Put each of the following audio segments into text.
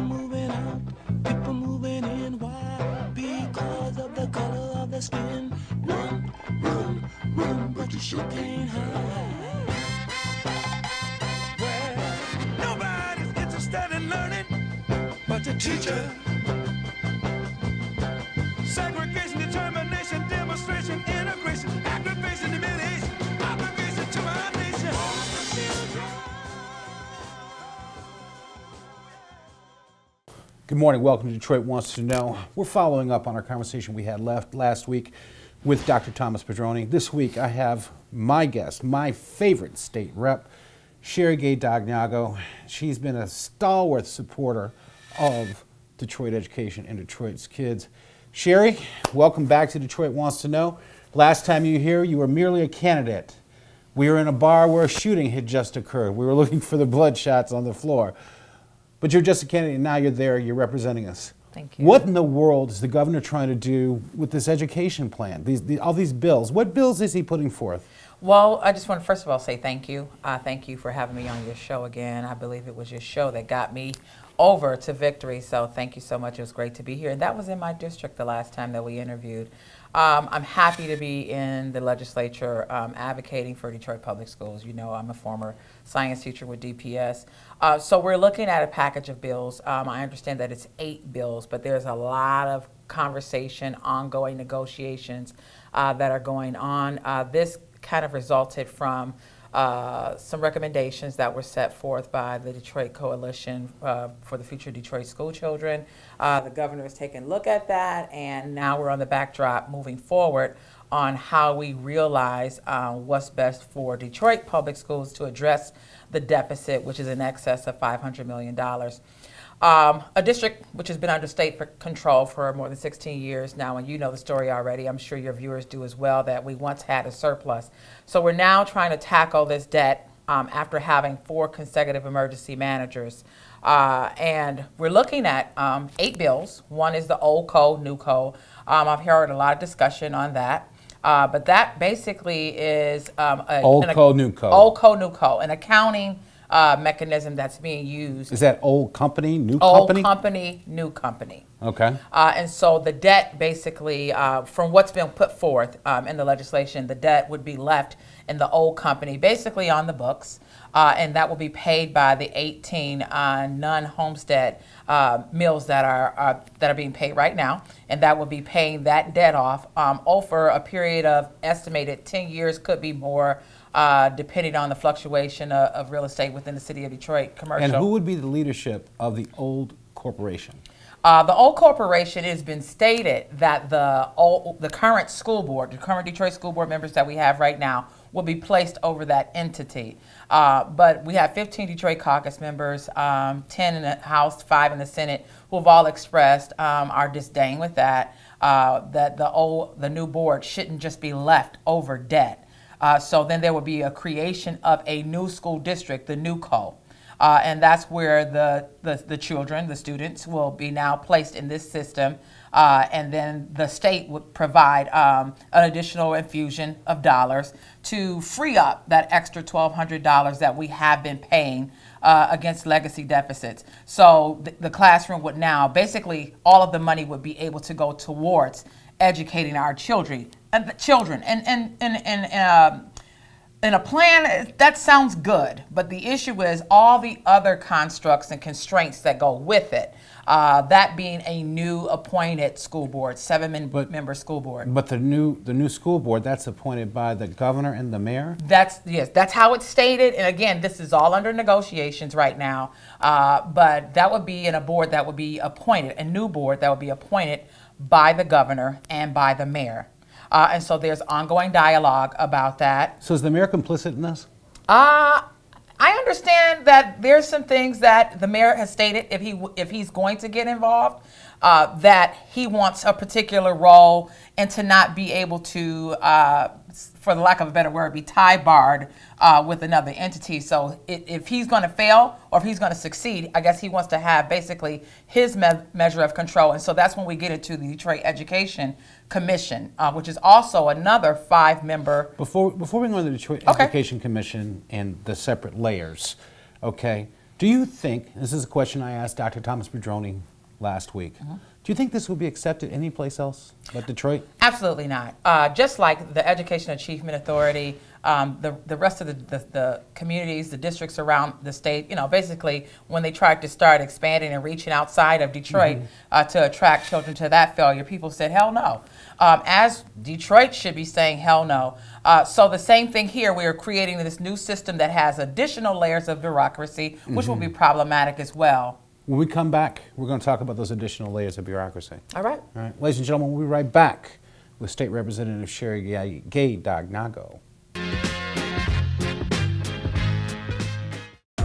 People moving out, people moving in. Why? Because of the color of their skin. Run, run, run, but you sure can't hide. Well, nobody's interested in learning but the teacher. Morning. Welcome to Detroit Wants to Know. We're following up on our conversation we had left last week with Dr. Thomas Pedroni. This week I have my guest, my favorite state rep, Sherry Gay Dagnago. She's been a stalwart supporter of Detroit education and Detroit's kids. Sherry, welcome back to Detroit Wants to Know. Last time you were here, you were merely a candidate. We were in a bar where a shooting had just occurred. We were looking for the blood shots on the floor. But you're just a candidate, and now you're there, you're representing us. Thank you. What in the world is the governor trying to do with this education plan? These, the, all these bills. What bills is he putting forth? Well, I just want to first of all say thank you. Uh, thank you for having me on your show again. I believe it was your show that got me over to victory. So thank you so much. It was great to be here. And that was in my district the last time that we interviewed. Um, I'm happy to be in the legislature um, advocating for Detroit Public Schools. You know, I'm a former science teacher with DPS. Uh, so we're looking at a package of bills. Um, I understand that it's eight bills, but there's a lot of conversation, ongoing negotiations uh, that are going on. Uh, this kind of resulted from uh, some recommendations that were set forth by the Detroit Coalition uh, for the Future of Detroit School Children. Uh, the governor has taken a look at that, and now we're on the backdrop moving forward on how we realize uh, what's best for Detroit public schools to address the deficit, which is in excess of $500 million. Um, a district which has been under state for control for more than 16 years now, and you know the story already. I'm sure your viewers do as well. That we once had a surplus, so we're now trying to tackle this debt um, after having four consecutive emergency managers, uh, and we're looking at um, eight bills. One is the old code, new code. Um, I've heard a lot of discussion on that. Uh, but that basically is um, a, Old code, new code. Old code, new code, an accounting uh, mechanism that's being used Is that old company, new old company? Old company, new company. okay. Uh, and so the debt basically, uh, from what's been put forth um, in the legislation, the debt would be left in the old company, basically on the books, uh, and that will be paid by the 18 uh, non-homestead uh, mills that are uh, that are being paid right now, and that will be paying that debt off um, over a period of estimated 10 years, could be more. Uh, depending on the fluctuation of, of real estate within the city of Detroit, commercial. And who would be the leadership of the old corporation? Uh, the old corporation has been stated that the old, the current school board, the current Detroit school board members that we have right now, will be placed over that entity. Uh, but we have 15 Detroit caucus members, um, 10 in the House, five in the Senate, who have all expressed um, our disdain with that. Uh, that the old, the new board shouldn't just be left over debt. Uh, so then there will be a creation of a new school district, the new co. Uh, and that's where the, the, the children, the students, will be now placed in this system. Uh, and then the state would provide um, an additional infusion of dollars to free up that extra $1,200 that we have been paying uh, against legacy deficits. So th- the classroom would now, basically, all of the money would be able to go towards educating our children and the children and and and and um, in a plan that sounds good but the issue is all the other constructs and constraints that go with it uh, that being a new appointed school board seven men- member school board But the new the new school board that's appointed by the governor and the mayor. That's yes, that's how it's stated. And again, this is all under negotiations right now. Uh, but that would be in a board that would be appointed, a new board that would be appointed by the governor and by the mayor. Uh, and so there's ongoing dialogue about that. So is the mayor complicit in this? Uh, I understand that there's some things that the mayor has stated if he if he's going to get involved, uh, that he wants a particular role and to not be able to, uh, for the lack of a better word, be tie barred uh, with another entity. So if, if he's going to fail or if he's going to succeed, I guess he wants to have basically his me- measure of control. And so that's when we get into the Detroit Education Commission, uh, which is also another five member. Before before we go to the Detroit Okay. Education Commission and the separate layers, okay, Do you think, this is a question I asked Dr. Thomas Pedroni last week, Uh-huh. do you think this would be accepted anyplace else but Detroit? Absolutely not. Uh, just like the Education Achievement Authority, um, the, the rest of the, the, the communities, the districts around the state, you know, basically when they tried to start expanding and reaching outside of Detroit uh, to attract children to that failure, people said, hell no. Um, as Detroit should be saying, hell no. Uh, so the same thing here, we are creating this new system that has additional layers of bureaucracy, which will be problematic as well. When we come back, we're going to talk about those additional layers of bureaucracy. All right. All right, ladies and gentlemen, we'll be right back with State Representative Sherry Gay, Gay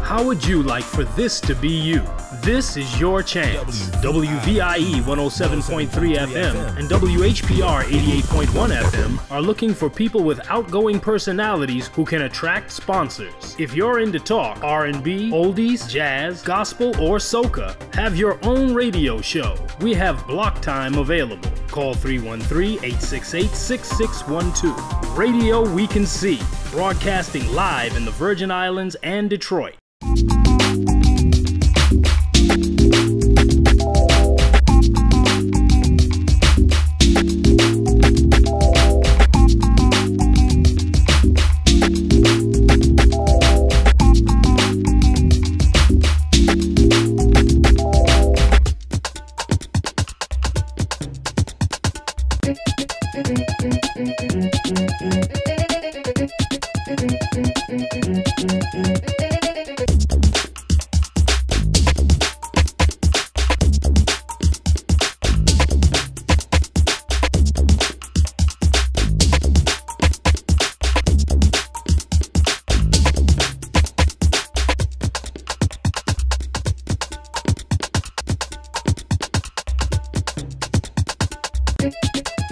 How would you like for this to be you? This is your chance. WVIE 107.3 FM and WHPR 88.1 FM are looking for people with outgoing personalities who can attract sponsors. If you're into talk, R&B, oldies, jazz, gospel, or soca, have your own radio show. We have block time available. Call 313-868-6612. Radio We Can See, broadcasting live in the Virgin Islands and Detroit. Thank you.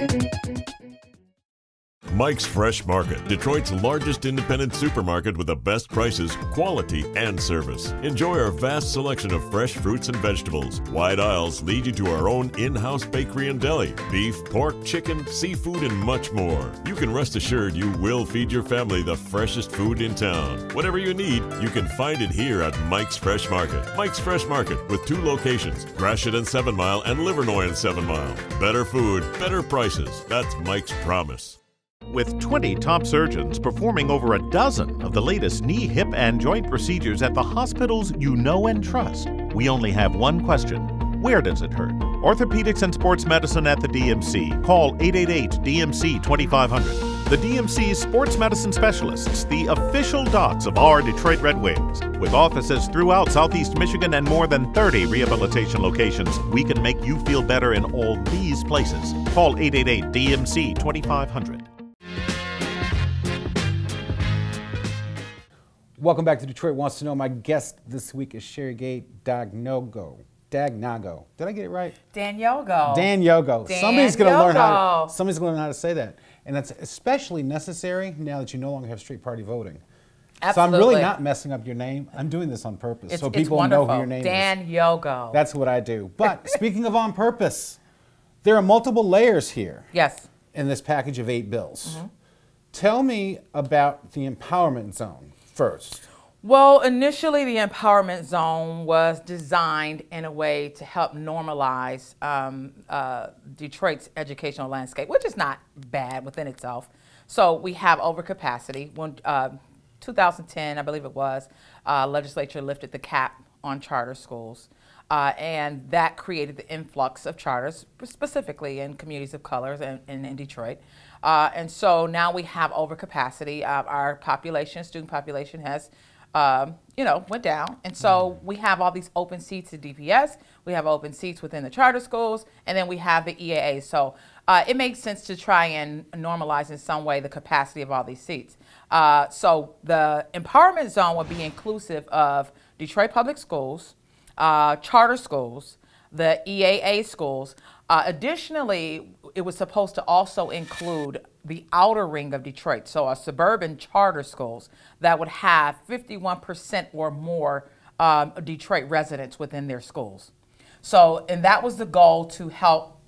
Thank you. Mike's Fresh Market, Detroit's largest independent supermarket with the best prices, quality, and service. Enjoy our vast selection of fresh fruits and vegetables. Wide aisles lead you to our own in house bakery and deli. Beef, pork, chicken, seafood, and much more. You can rest assured you will feed your family the freshest food in town. Whatever you need, you can find it here at Mike's Fresh Market. Mike's Fresh Market with two locations Gratiot and 7 Mile and Livernois and 7 Mile. Better food, better prices. That's Mike's promise. With 20 top surgeons performing over a dozen of the latest knee, hip, and joint procedures at the hospitals you know and trust, we only have one question Where does it hurt? Orthopedics and Sports Medicine at the DMC. Call 888 DMC 2500. The DMC's sports medicine specialists, the official docs of our Detroit Red Wings. With offices throughout Southeast Michigan and more than 30 rehabilitation locations, we can make you feel better in all these places. Call 888 DMC 2500. Welcome back to Detroit Wants to Know. My guest this week is Sherry Gay Dagnogo. Dagnago. Did I get it right? Dan Yogo. Dan Yogo. Dan somebody's going to learn how. Yogo. Somebody's going to learn how to say that, and that's especially necessary now that you no longer have street party voting. Absolutely. So I'm really not messing up your name. I'm doing this on purpose It's, so people know who your name Dan is. Dan Yogo. That's what I do. But speaking of on purpose, there are multiple layers here yes. in this package of eight bills. Mm-hmm. Tell me about the empowerment zone first. Well, initially, the empowerment zone was designed in a way to help normalize um, uh, Detroit's educational landscape, which is not bad within itself. So we have overcapacity. When uh, 2010, I believe it was, uh, legislature lifted the cap on charter schools. Uh, and that created the influx of charters, specifically in communities of colors and, and in Detroit. Uh, and so now we have overcapacity. Uh, our population, student population, has um, you know, went down. And so we have all these open seats at DPS. We have open seats within the charter schools, and then we have the EAA. So uh, it makes sense to try and normalize in some way the capacity of all these seats. Uh, so the empowerment zone would be inclusive of Detroit Public Schools, uh, charter schools, the EAA schools. Uh, additionally, it was supposed to also include the outer ring of Detroit, so a suburban charter schools that would have 51% or more um, Detroit residents within their schools. So, and that was the goal to help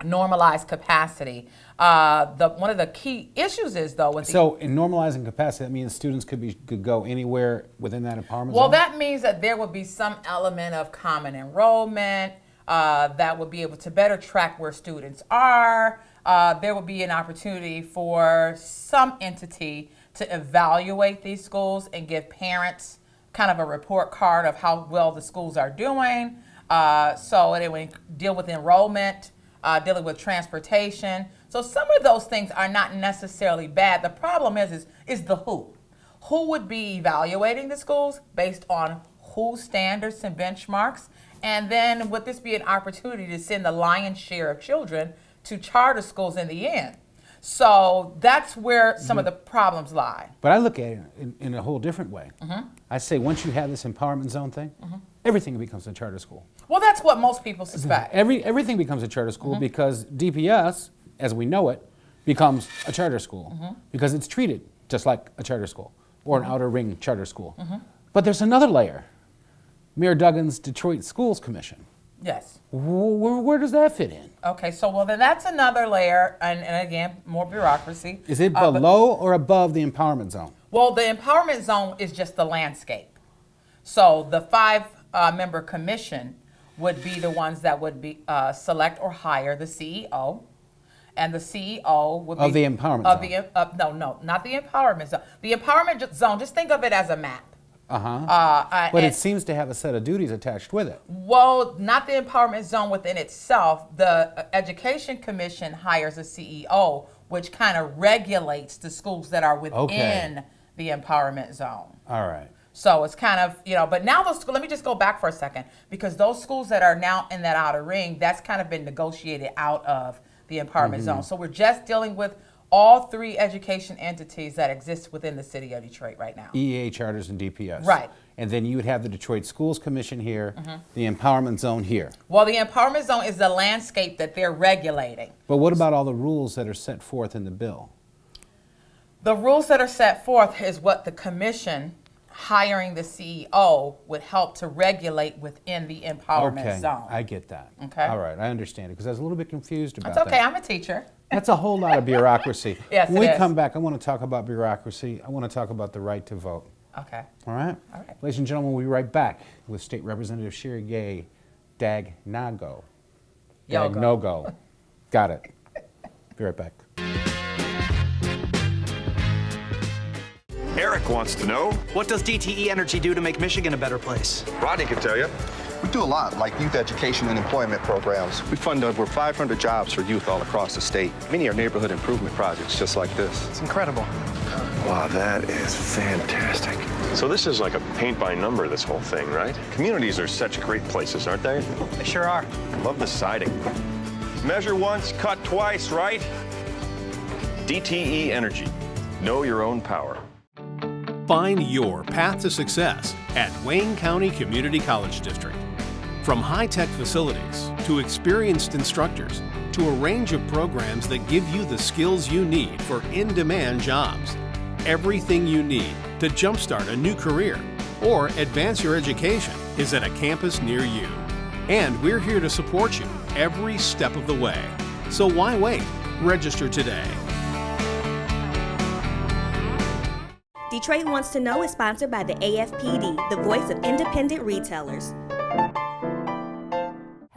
normalize capacity. Uh, the one of the key issues is though with So in normalizing capacity, that means students could be could go anywhere within that empowerment Well, zone? that means that there would be some element of common enrollment uh, that would be able to better track where students are. Uh, there would be an opportunity for some entity to evaluate these schools and give parents kind of a report card of how well the schools are doing. Uh, so it would deal with enrollment, uh, dealing with transportation. So some of those things are not necessarily bad. The problem is, is, is the who who would be evaluating the schools based on whose standards and benchmarks? And then would this be an opportunity to send the lion's share of children to charter schools in the end? So that's where some of the problems lie. But I look at it in, in a whole different way. Mm-hmm. I say once you have this empowerment zone thing, everything becomes a charter school. Well, that's what most people suspect. Every, everything becomes a charter Mm-hmm. school because DPS, as we know it, becomes a charter school Mm-hmm. because it's treated just like a charter school or an outer ring charter school. But there's another layer Mayor Duggan's Detroit Schools Commission. Yes. Where, where does that fit in? Okay, so well, then that's another layer, and, and again, more bureaucracy. Is it Uh, but- below or above the empowerment zone? Well, the empowerment zone is just the landscape. So the five uh, member commission would be the ones that would be uh, select or hire the CEO. And the CEO would Of be the empowerment of zone. the no no not the empowerment zone. The empowerment zone. Just think of it as a map. Uh-huh. Uh, uh, But it seems to have a set of duties attached with it. well, not the empowerment zone within itself. The uh, Education Commission hires a CEO, which kind of regulates the schools that are within Okay. the empowerment zone. All right. So it's kind of, you know, but now those, let me just go back for a second because those schools that are now in that outer ring, that's kind of been negotiated out of the empowerment Mm-hmm. zone. So we're just dealing with all three education entities that exist within the city of Detroit right now. EA charters and DPS. Right. And then you would have the Detroit Schools Commission here, Mm-hmm. the empowerment zone here. Well, the empowerment zone is the landscape that they're regulating. But what about all the rules that are set forth in the bill? The rules that are set forth is what the commission hiring the CEO would help to regulate within the empowerment okay, zone. I get that. Okay. All right, I understand it because I was a little bit confused about that. That's okay, that. I'm a teacher. That's a whole lot of bureaucracy. Yes, when it we is. come back, I want to talk about bureaucracy. I want to talk about the right to vote. Okay. All right? All right. Ladies and gentlemen, we'll be right back with State Representative Sherry Gay, Dag Nago. Dag Yogo. no go. Got it. Be right back. Eric wants to know. What does DTE Energy do to make Michigan a better place? Rodney can tell you. We do a lot, like youth education and employment programs. We fund over 500 jobs for youth all across the state. Many are neighborhood improvement projects just like this. It's incredible. Wow, that is fantastic. So this is like a paint by number, this whole thing, right? Communities are such great places, aren't they? They sure are. Love the siding. Measure once, cut twice, right? DTE Energy. Know your own power. Find your path to success at Wayne County Community College District. From high tech facilities to experienced instructors to a range of programs that give you the skills you need for in demand jobs. Everything you need to jumpstart a new career or advance your education is at a campus near you. And we're here to support you every step of the way. So why wait? Register today. Detroit Wants to Know is sponsored by the AFPD, the voice of independent retailers.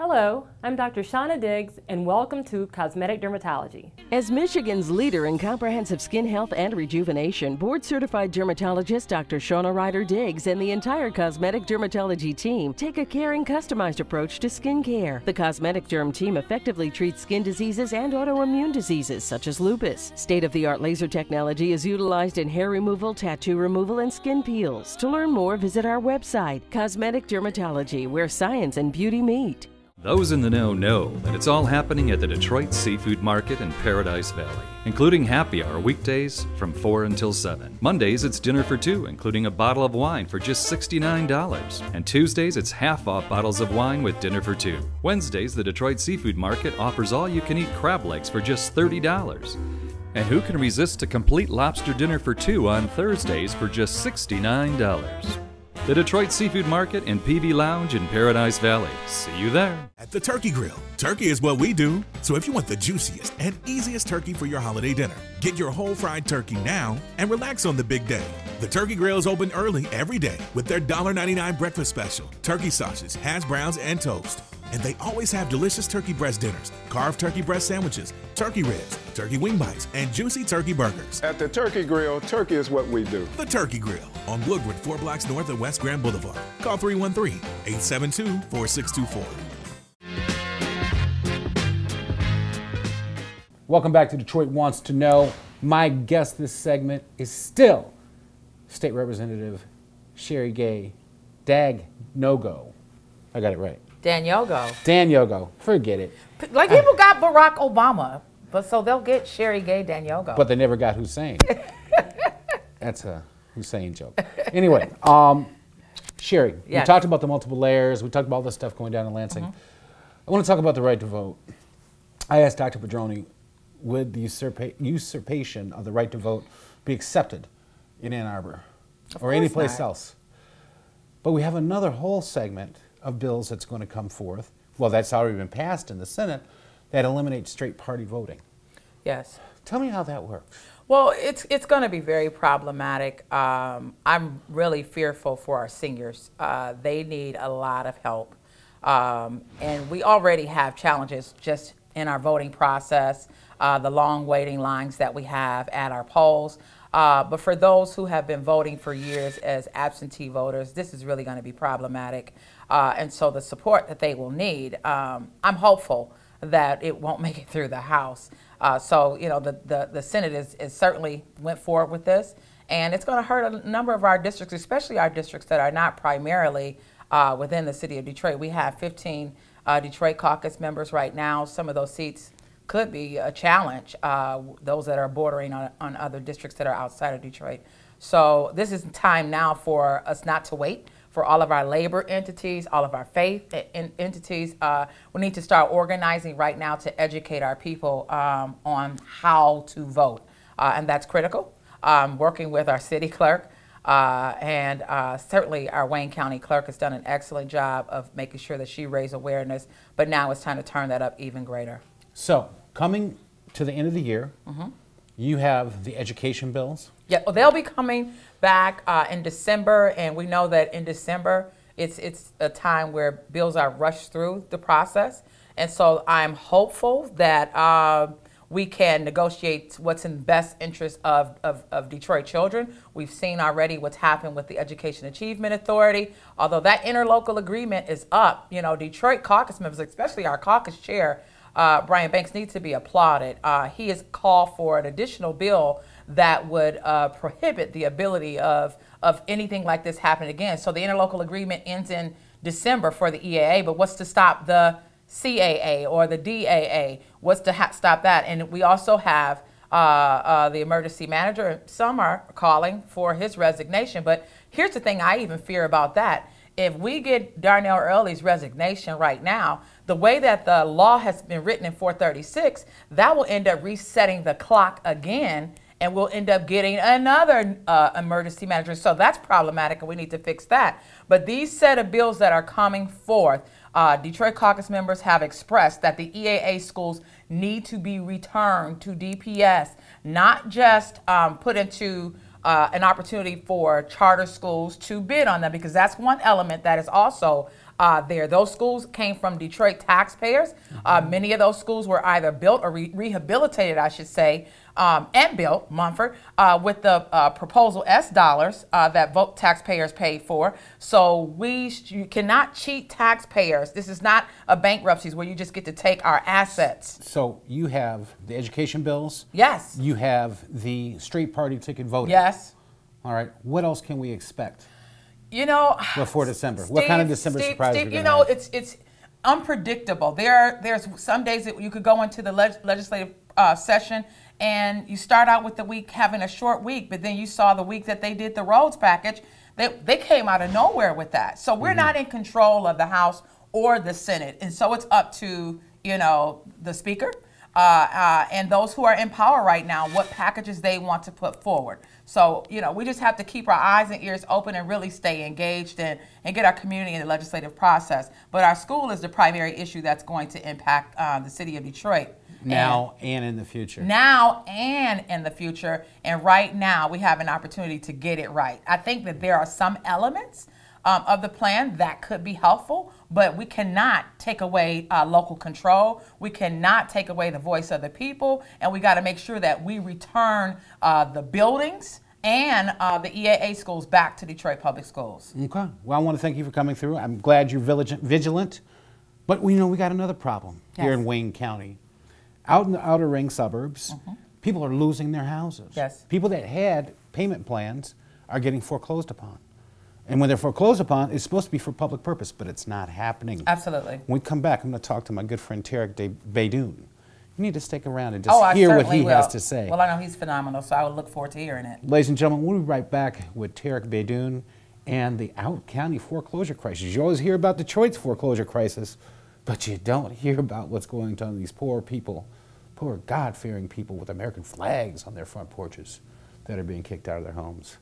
Hello, I'm Dr. Shauna Diggs, and welcome to Cosmetic Dermatology. As Michigan's leader in comprehensive skin health and rejuvenation, board certified dermatologist Dr. Shauna Ryder Diggs and the entire cosmetic dermatology team take a caring, customized approach to skin care. The cosmetic derm team effectively treats skin diseases and autoimmune diseases such as lupus. State of the art laser technology is utilized in hair removal, tattoo removal, and skin peels. To learn more, visit our website, Cosmetic Dermatology, where science and beauty meet. Those in the know know that it's all happening at the Detroit Seafood Market in Paradise Valley, including happy hour weekdays from 4 until 7. Mondays, it's dinner for two, including a bottle of wine for just $69. And Tuesdays, it's half off bottles of wine with dinner for two. Wednesdays, the Detroit Seafood Market offers all you can eat crab legs for just $30. And who can resist a complete lobster dinner for two on Thursdays for just $69? The Detroit Seafood Market and PV Lounge in Paradise Valley. See you there. At the Turkey Grill, turkey is what we do. So if you want the juiciest and easiest turkey for your holiday dinner, get your whole fried turkey now and relax on the big day. The Turkey Grill is open early every day with their $1.99 breakfast special, turkey sausages, hash browns, and toast. And they always have delicious turkey breast dinners, carved turkey breast sandwiches, turkey ribs, turkey wing bites, and juicy turkey burgers. At the Turkey Grill, turkey is what we do. The Turkey Grill on Woodward, four blocks north of West Grand Boulevard. Call 313 872 4624. Welcome back to Detroit Wants to Know. My guest this segment is still State Representative Sherry Gay Dag Nogo. I got it right. Dan Yogo. Dan Yogo. Forget it. Like people got Barack Obama, but so they'll get Sherry Gay Dan Yogo. But they never got Hussein. That's a Hussein joke. Anyway, um, Sherry, we talked about the multiple layers. We talked about all this stuff going down in Lansing. I want to talk about the right to vote. I asked Dr. Pedroni, would the usurpa- usurpation of the right to vote be accepted in Ann Arbor or any place not. else? But we have another whole segment of bills that's going to come forth. Well, that's already been passed in the Senate that eliminates straight party voting. yes. Tell me how that works. Well, it's it's going to be very problematic. Um, I'm really fearful for our seniors. Uh, they need a lot of help, um, and we already have challenges just in our voting process. Uh, the long waiting lines that we have at our polls. Uh, but for those who have been voting for years as absentee voters, this is really going to be problematic. Uh, and so the support that they will need, um, I'm hopeful that it won't make it through the House. Uh, so, you know, the, the, the Senate is, is certainly went forward with this, and it's going to hurt a number of our districts, especially our districts that are not primarily uh, within the city of Detroit. We have 15 uh, Detroit caucus members right now. Some of those seats could be a challenge, uh, those that are bordering on, on other districts that are outside of Detroit. So this is time now for us not to wait for all of our labor entities, all of our faith e- en- entities. Uh, we need to start organizing right now to educate our people um, on how to vote. Uh, and that's critical. Um, working with our city clerk, uh, and uh, certainly our Wayne County clerk has done an excellent job of making sure that she raised awareness, but now it's time to turn that up even greater. So, coming to the end of the year, Mhm. you have the education bills. Yeah, well, they'll be coming back uh, in December, and we know that in December it's it's a time where bills are rushed through the process, and so I'm hopeful that uh, we can negotiate what's in the best interest of, of, of Detroit children. We've seen already what's happened with the Education Achievement Authority. Although that interlocal agreement is up, you know, Detroit caucus members, especially our caucus chair, uh, Brian Banks needs to be applauded. Uh, he has called for an additional bill that would uh, prohibit the ability of, of anything like this happening again. So the interlocal agreement ends in December for the EAA, but what's to stop the CAA or the DAA? What's to ha- stop that? And we also have uh, uh, the emergency manager. Some are calling for his resignation, but here's the thing I even fear about that. If we get Darnell Earley's resignation right now, the way that the law has been written in 436, that will end up resetting the clock again, and we'll end up getting another uh, emergency manager. So that's problematic, and we need to fix that. But these set of bills that are coming forth, uh, Detroit caucus members have expressed that the EAA schools need to be returned to DPS, not just um, put into uh, an opportunity for charter schools to bid on them, because that's one element that is also uh, there. Those schools came from Detroit taxpayers. Uh, many of those schools were either built or re- rehabilitated, I should say, um, and built, Mumford, uh, with the uh, proposal S dollars uh, that vote taxpayers paid for. So we sh- you cannot cheat taxpayers. This is not a bankruptcy where you just get to take our assets. So, you have the education bills. Yes. You have the straight party ticket voting. Yes. All right. What else can we expect You know, before December? what kind of December Steve, surprise Steve, are you know, have? it's it's unpredictable. There, are there's some days that you could go into the leg- legislative uh, session and you start out with the week having a short week, but then you saw the week that they did the roads package. They they came out of nowhere with that. So we're not in control of the House or the Senate, and so it's up to you know the Speaker. Uh, uh, and those who are in power right now what packages they want to put forward. So, you know, we just have to keep our eyes and ears open and really stay engaged and, and get our community in the legislative process. But our school is the primary issue that's going to impact uh, the city of Detroit. Now and, and in the future. Now and in the future. And right now, we have an opportunity to get it right. I think that there are some elements um, of the plan that could be helpful, but we cannot take away uh, local control. We cannot take away the voice of the people, and we got to make sure that we return uh, the buildings and uh, the EAA schools back to Detroit Public Schools. Okay. Well, I want to thank you for coming through. I'm glad you're vigilant, but we know we got another problem yes. here in Wayne County. Out in the outer ring suburbs, mm-hmm. people are losing their houses. Yes. People that had payment plans are getting foreclosed upon. And when they're foreclosed upon, it's supposed to be for public purpose, but it's not happening. Absolutely. When we come back, I'm going to talk to my good friend Tarek Beydoun. You need to stick around and oh, just oh, hear what he will. has to say. Well, I know he's phenomenal, so I would look forward to hearing it. Ladies and gentlemen, we'll be right back with Tarek Beydoun and the out county foreclosure crisis. You always hear about Detroit's foreclosure crisis, but you don't hear about what's going on these poor people, poor God fearing people with American flags on their front porches that are being kicked out of their homes.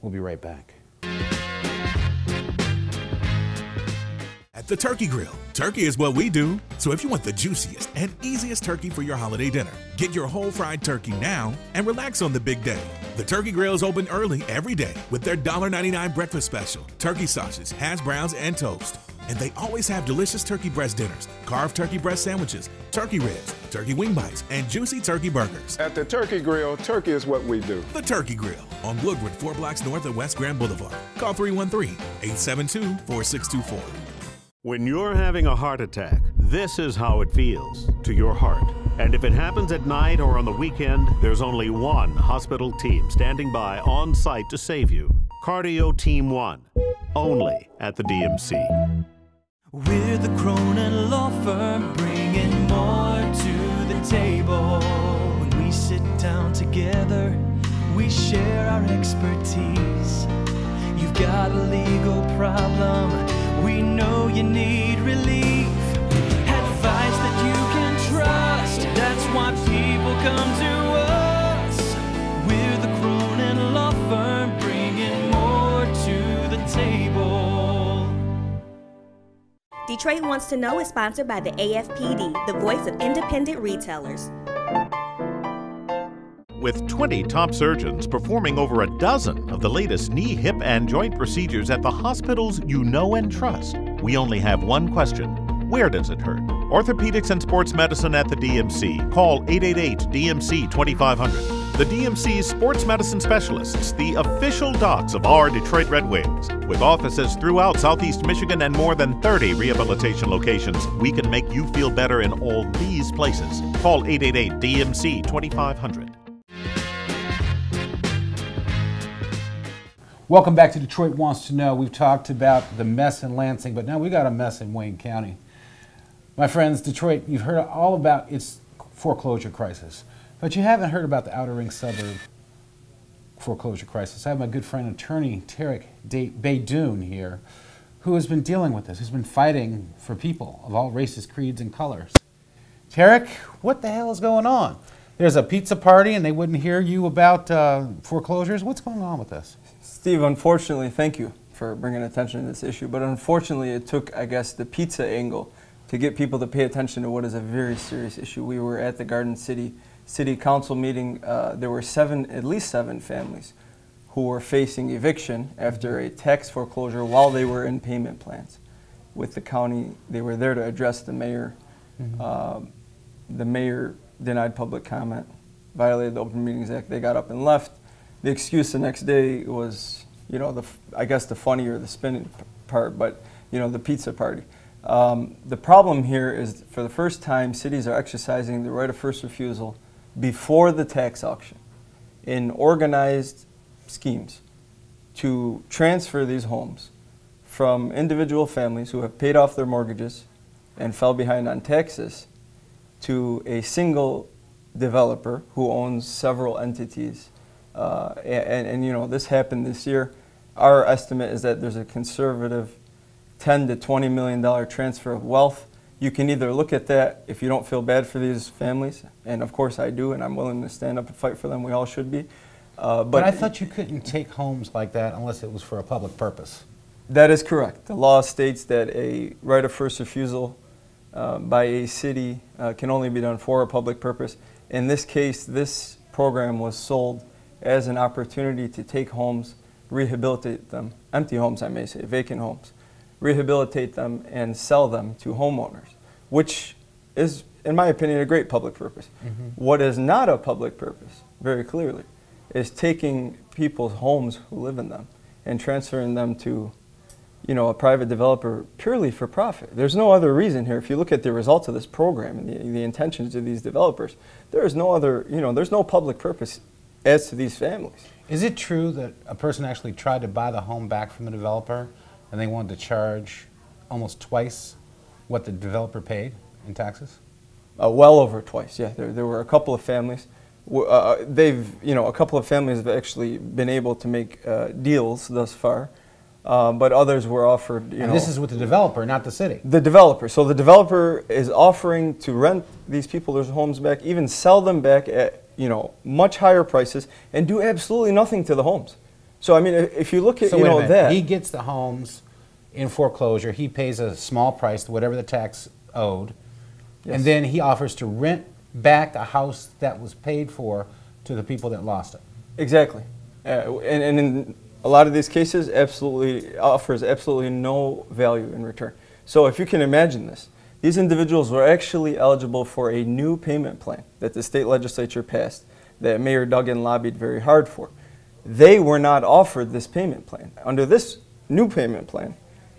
We'll be right back. At the Turkey Grill, turkey is what we do. So if you want the juiciest and easiest turkey for your holiday dinner, get your whole fried turkey now and relax on the big day. The Turkey Grill is open early every day with their $1.99 breakfast special, turkey sausages, hash browns, and toast. And they always have delicious turkey breast dinners, carved turkey breast sandwiches, turkey ribs, turkey wing bites, and juicy turkey burgers. At the Turkey Grill, turkey is what we do. The Turkey Grill on Woodward, four blocks north of West Grand Boulevard. Call 313 872 4624. When you're having a heart attack, this is how it feels to your heart. And if it happens at night or on the weekend, there's only one hospital team standing by on site to save you Cardio Team 1, only at the DMC. We're the Cronin Law Firm, bringing more to the table. When we sit down together, we share our expertise. You've got a legal problem, we know you need relief. Advice that you can trust, that's why people come to us. We're the Cronin Law Firm, bringing more to the table. Detroit Wants to Know is sponsored by the AFPD, the voice of independent retailers. With 20 top surgeons performing over a dozen of the latest knee, hip, and joint procedures at the hospitals you know and trust, we only have one question Where does it hurt? Orthopedics and Sports Medicine at the DMC. Call 888 DMC 2500. The DMC's sports medicine specialists, the official docs of our Detroit Red Wings. With offices throughout Southeast Michigan and more than 30 rehabilitation locations, we can make you feel better in all these places. Call 888 DMC 2500. Welcome back to Detroit Wants to Know. We've talked about the mess in Lansing, but now we got a mess in Wayne County. My friends, Detroit, you've heard all about its foreclosure crisis. But you haven't heard about the outer ring suburb foreclosure crisis. I have my good friend, attorney Tarek Beydoun here, who has been dealing with this, who's been fighting for people of all races, creeds, and colors. Tarek, what the hell is going on? There's a pizza party and they wouldn't hear you about uh, foreclosures. What's going on with this? Steve, unfortunately, thank you for bringing attention to this issue, but unfortunately, it took, I guess, the pizza angle to get people to pay attention to what is a very serious issue. We were at the Garden City city council meeting, uh, there were seven, at least seven families who were facing eviction after a tax foreclosure while they were in payment plans with the county. They were there to address the mayor. Mm-hmm. Uh, the mayor denied public comment, violated the Open Meetings Act. They got up and left. The excuse the next day was, you know, the I guess the funny or the spinning part, but you know, the pizza party. Um, the problem here is, for the first time, cities are exercising the right of first refusal before the tax auction in organized schemes to transfer these homes from individual families who have paid off their mortgages and fell behind on taxes to a single developer who owns several entities. Uh, and, and, you know, this happened this year. Our estimate is that there's a conservative 10 to 20 million dollar transfer of wealth you can either look at that if you don't feel bad for these families, and of course I do, and I'm willing to stand up and fight for them. We all should be. Uh, But I thought you couldn't take homes like that unless it was for a public purpose. That is correct. The law states that a right of first refusal uh, by a city uh, can only be done for a public purpose. In this case, this program was sold as an opportunity to take homes, rehabilitate them, empty homes, I may say, vacant homes, rehabilitate them and sell them to homeowners, which is, in my opinion, a great public purpose. Mhm. What is not a public purpose, very clearly, is taking people's homes who live in them and transferring them to you know, a private developer purely for profit. There's no other reason here. If you look at the results of this program and the, the intentions of these developers, there is no other, you know, there's no public purpose as to these families. Is it true that a person actually tried to buy the home back from the developer and they wanted to charge almost twice what the developer paid in taxes? Uh, well over twice, yeah. There, there were a couple of families. Uh, they've, you know, a couple of families have actually been able to make uh, deals thus far, uh, but others were offered, you And know. this is with the developer, not the city. The developer. So the developer is offering to rent these people their homes back, even sell them back at you know much higher prices, and do absolutely nothing to the homes. So I mean, if you look at So you know that He gets the homes in foreclosure. He pays a small price, whatever the tax owed, Yes. and then he offers to rent back a house that was paid for to the people that lost it. exactly, uh, and, and in a lot of these cases, absolutely offers absolutely no value in return. So if you can imagine this, these individuals were actually eligible for a new payment plan that the state legislature passed, that Mayor Duggan lobbied very hard for. They were not offered this payment plan. Under this new payment plan,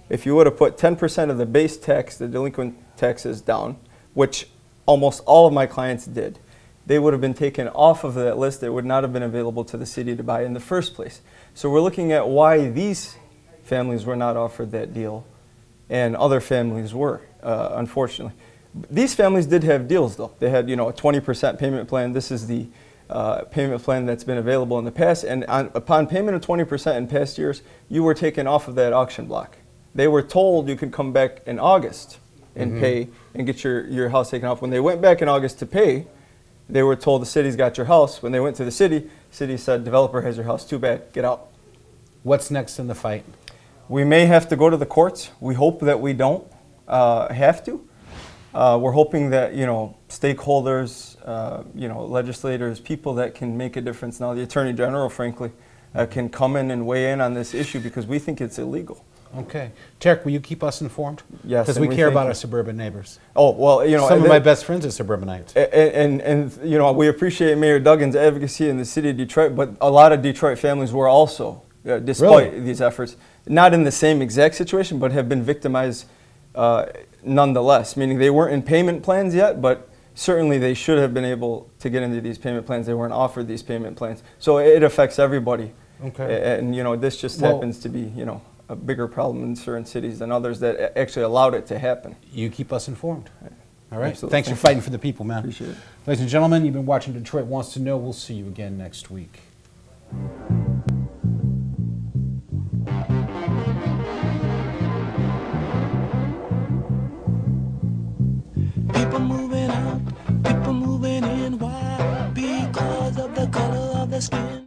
if you would have put 10% of the base tax, the delinquent taxes down, which almost all of my clients did, they would have been taken off of that list. It would not have been available to the city to buy in the first place. So we're looking at why these families were not offered that deal and other families were, uh, unfortunately. These families did have deals though. They had, you know, a 20% payment plan. This is the uh, payment plan that's been available in the past. And on, upon payment of 20% in past years, you were taken off of that auction block. They were told you could come back in August and Mhm. pay and get your, your house taken off. When they went back in August to pay, they were told the city's got your house. When they went to the city, city said, developer has your house, too bad, get out. What's next in the fight? We may have to go to the courts. We hope that we don't uh, have to. Uh, we're hoping that you know stakeholders, uh, you know legislators, people that can make a difference. Now, the attorney general, frankly, uh, can come in and weigh in on this issue because we think it's illegal. Okay. Tarek, will you keep us informed? Yes, Because we we care about our suburban neighbors. Oh well, you know Some of my best friends are suburbanites. And, and, and you know, we appreciate Mayor Duggan's advocacy in the city of Detroit, but a lot of Detroit families were also, uh, despite Really? these efforts, not in the same exact situation, but have been victimized uh, nonetheless. Meaning they weren't in payment plans yet, but certainly they should have been able to get into these payment plans. They weren't offered these payment plans, so it affects everybody. Okay. And you know, this just Well- happens to be you know a bigger problem in certain cities than others that actually allowed it to happen. You keep us informed. All right. Absolutely. Thanks for fighting for the people, man. Appreciate it. Ladies and gentlemen, you've been watching Detroit Wants to Know. We'll see you again next week. skin.